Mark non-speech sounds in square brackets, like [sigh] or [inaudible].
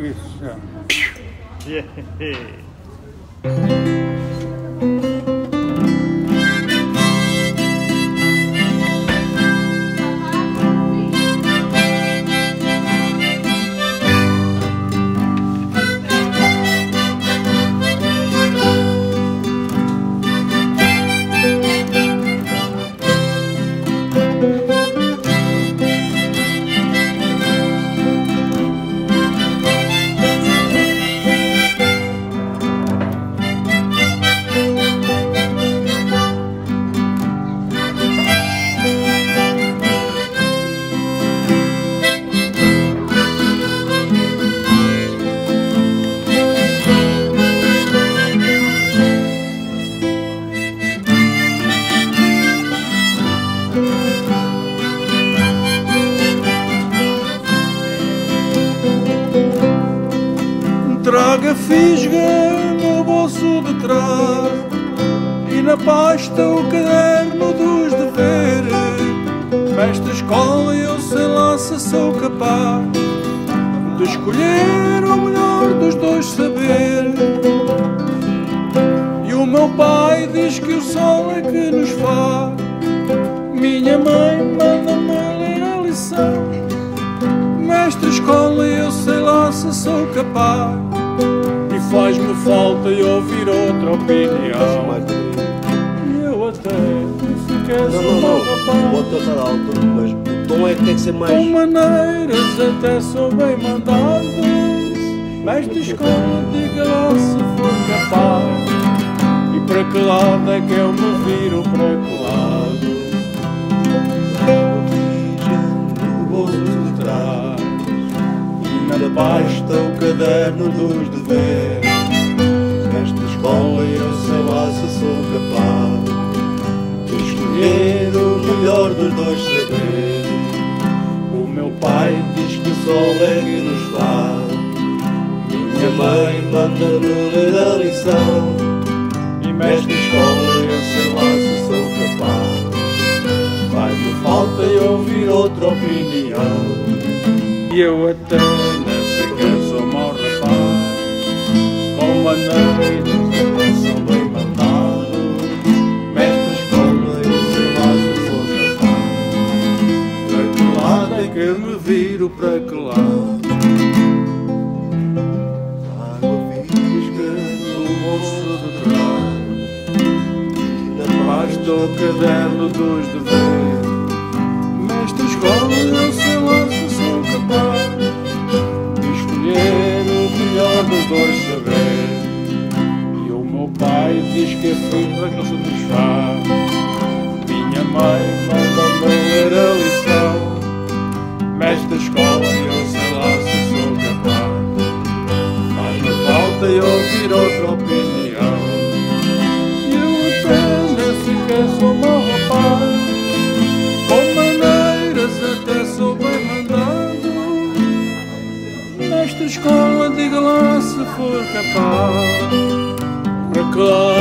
Isso, [laughs] é. Traga fisga no bolso de trás e na pasta o caderno dos deveres. Nesta escola eu sei lá se sou capaz de escolher o melhor dos dois saberes. E o meu pai diz que o sol é que nos faz. Minha mãe manda-me ler a lição. Nesta escola eu sei lá se sou capaz eu ouvir outra opinião. E eu até és Não, não, não. Rapaz. Outro está alto, mas o tom é que tem que ser Com mais. maneiras até sou bem mandado Nesta escola diga lá se for capaz. E para que lado é que eu me viro para que lado? E pasta o caderno dos deveres Escola eu sei lá se sou capaz de escolher o melhor dos dois saberes. O meu pai diz que O sol é que nos faz. Minha mãe manda-me ler a lição. e mestre escola eu sei lá se sou capaz. Faz-me falta eu ouvir outra opinião E eu até nessa sou mau rapaz Com maneiras até me viro para que lado. Água visca No bolso de trás e na Basta o caderno dos deveres. Nesta escola eu sei lá se sou capaz De escolher o melhor dos dois saberes. E o meu pai diz que é filho é que não se desfaz. Minha mãe manda-me Nesta escola eu sei lá se sou capaz Faz-me falta eu ouvir outra opinião. E eu até nesse que sou mau rapaz Com maneiras até sou bem mandado Nesta escola diga lá se for capaz. Para que lá